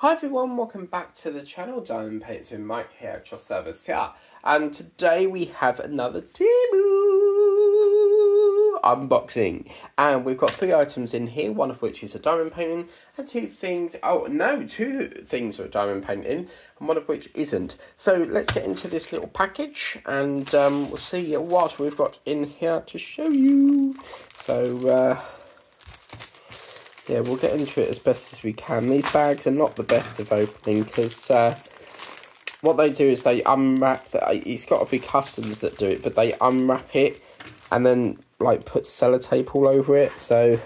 Hi everyone, welcome back to the channel. Diamond Paints with Mike here at your service here. And today we have another Temu unboxing. And we've got three items in here, one of which is a diamond painting, and two things, oh no, two things are a diamond painting, and one of which isn't. So let's get into this little package, and um, we'll see what we've got in here to show you. So, uh, yeah, we'll get into it as best as we can. These bags are not the best of opening because uh, what they do is they unwrap. The, it's got to be customs that do it, but they unwrap it and then like put sellotape all over it. So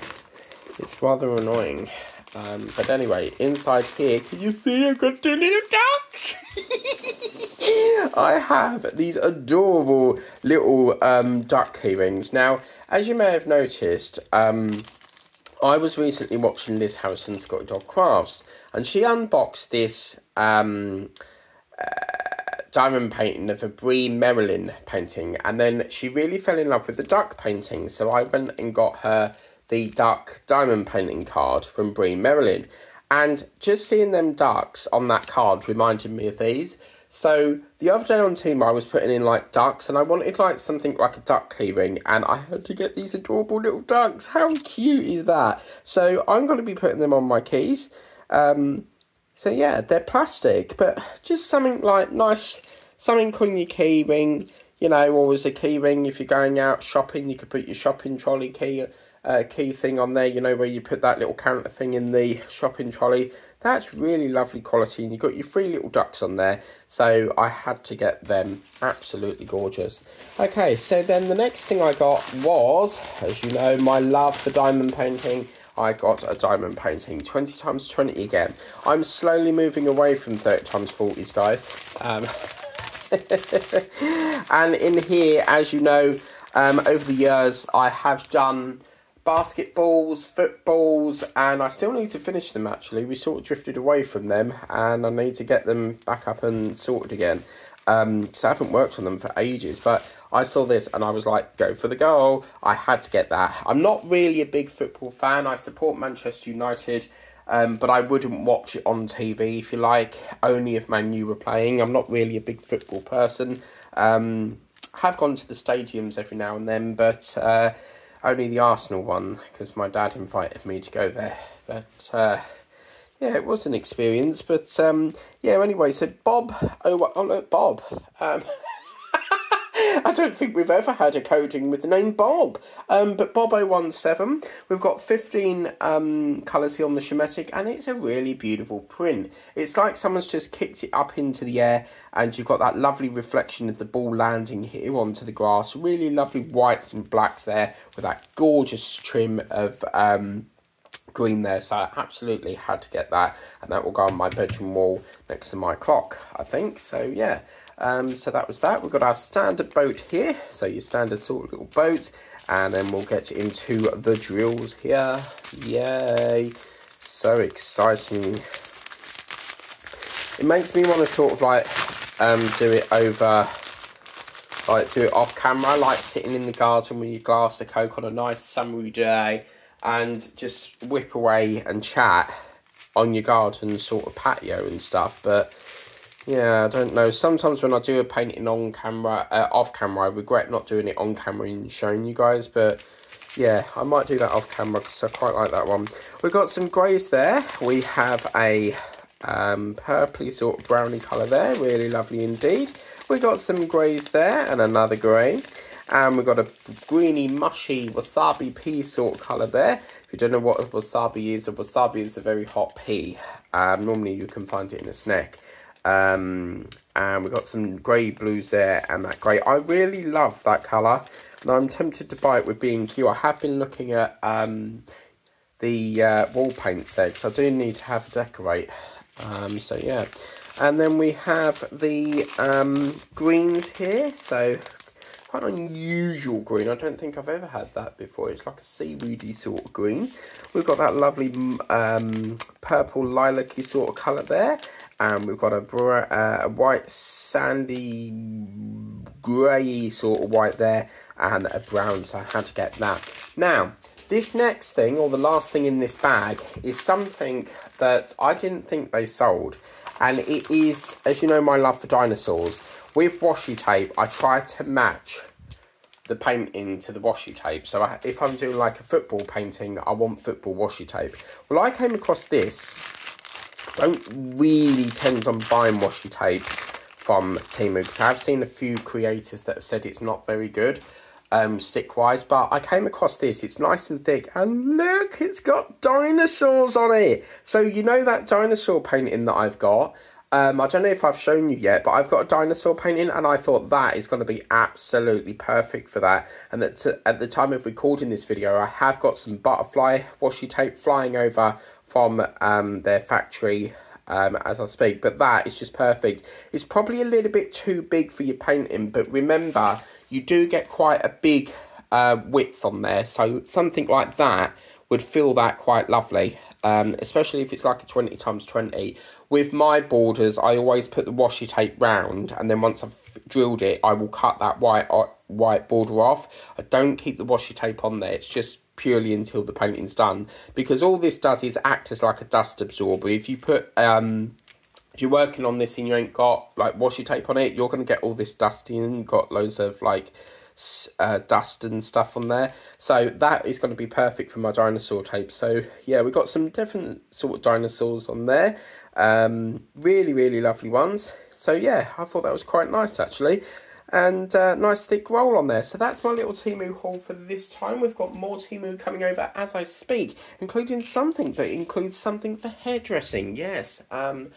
it's rather annoying. Um, but anyway, inside here, can you see I've got two little ducks? I have these adorable little um, duck key rings. Now, as you may have noticed, um, I was recently watching Liz Harrison Scotty Dog Crafts, and she unboxed this um, uh, diamond painting of a Bree Merryn painting, and then she really fell in love with the duck painting. So I went and got her the duck diamond painting card from Bree Merryn, and just seeing them ducks on that card reminded me of these. So the other day on Temu, I was putting in like ducks, and I wanted like something like a duck keyring, and I had to get these adorable little ducks. How cute is that? So I'm going to be putting them on my keys. Um, so yeah, they're plastic, but just something like nice, something on your keyring. You know, or as a keyring, if you're going out shopping, you could put your shopping trolley key uh, key thing on there. You know where you put that little counter thing in the shopping trolley that's really lovely quality and you've got your three little ducks on there. So I had to get them. Absolutely gorgeous. Okay, so then the next thing I got was, as you know, my love for diamond painting. I got a diamond painting, 20 times 20 again. I'm slowly moving away from 30 times 40s, guys. Um, and in here, as you know, um, over the years, I have done basketballs, footballs, and I still need to finish them actually. We sort of drifted away from them, and I need to get them back up and sorted again. Um, so I haven't worked on them for ages, but I saw this and I was like, go for the goal. I had to get that. I'm not really a big football fan. I support Manchester United, um, but I wouldn't watch it on TV if you like, only if Man U were playing. I'm not really a big football person. Um, have gone to the stadiums every now and then, but uh, only the Arsenal one because my dad invited me to go there. But uh, yeah, it was an experience. But um, yeah, anyway, so Bob, oh, oh look, Bob. Um, I don't think we've ever had a coding with the name Bob. Um, but Bob017, we've got 15 um, colours here on the Showmatic, and it's a really beautiful print. It's like someone's just kicked it up into the air, and you've got that lovely reflection of the ball landing here onto the grass. Really lovely whites and blacks there, with that gorgeous trim of... Um, green there so I absolutely had to get that and that will go on my bedroom wall next to my clock I think so yeah um, so that was that. We've got our standard boat here. So your standard sort of little boat. And then we'll get into the drills here. Yay. So exciting. It makes me want to sort of like um, do it over, like do it off camera, like sitting in the garden with your glass of Coke on a nice summery day and just whip away and chat on your garden sort of patio and stuff. But yeah, I don't know. Sometimes when I do a painting on camera, uh, off camera, I regret not doing it on camera and showing you guys. But yeah, I might do that off camera because I quite like that one. We've got some greys there. We have a um, purpley sort of browny colour there. Really lovely indeed. We've got some greys there and another grey. And we've got a greeny, mushy wasabi pea sort of colour there. If you don't know what a wasabi is, a wasabi is a very hot pea. Um, normally you can find it in a snack. Um, and we've got some grey blues there and that grey. I really love that colour. And I'm tempted to buy it with B&Q. I have been looking at um, the uh, wall paints there because I do need to have decorate. Um, so yeah. And then we have the um, greens here. So quite unusual green. I don't think I've ever had that before. It's like a seaweedy sort of green. We've got that lovely um, purple lilac-y sort of colour there and we've got a, uh, a white sandy grey sort of white there and a brown so I had to get that now this next thing or the last thing in this bag is something that I didn't think they sold. And it is, as you know, my love for dinosaurs. With washi tape, I try to match the painting to the washi tape. So I, if I'm doing like a football painting, I want football washi tape. Well, I came across this. Don't really tend on buying washi tape from Temu because I've seen a few creators that have said it's not very good um, stick wise, but I came across this. It's nice and thick, and look, it's got dinosaurs on it. So you know that dinosaur painting that I've got. Um, I don't know if I've shown you yet, but I've got a dinosaur painting, and I thought that is going to be absolutely perfect for that. And that at the time of recording this video, I have got some butterfly washi tape flying over from um, their factory um, as I speak. But that is just perfect. It's probably a little bit too big for your painting, but remember, you do get quite a big uh, width on there. So something like that would fill that quite lovely. Um, especially if it's like a 20 times 20. With my borders, I always put the washi tape round, and then once I've drilled it, I will cut that white uh, white border off. I don't keep the washi tape on there. It's just purely until the painting's done because all this does is act as like a dust absorber. If you put um, if you're working on this and you ain't got like washi tape on it, you're gonna get all this dusty and you've got loads of like uh, dust and stuff on there. So that is going to be perfect for my dinosaur tape. So yeah, we've got some different sort of dinosaurs on there. Um, really, really lovely ones. So yeah, I thought that was quite nice actually and uh, nice thick roll on there. So that's my little Temu haul for this time. We've got more Temu coming over as I speak, including something that includes something for hairdressing. Yes, um,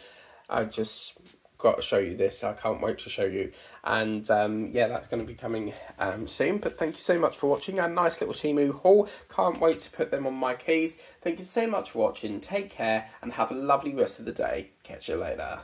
I just got to show you this. I can't wait to show you. And um, yeah, that's going to be coming um, soon. But thank you so much for watching a nice little Temu haul. Can't wait to put them on my keys. Thank you so much for watching. Take care and have a lovely rest of the day. Catch you later.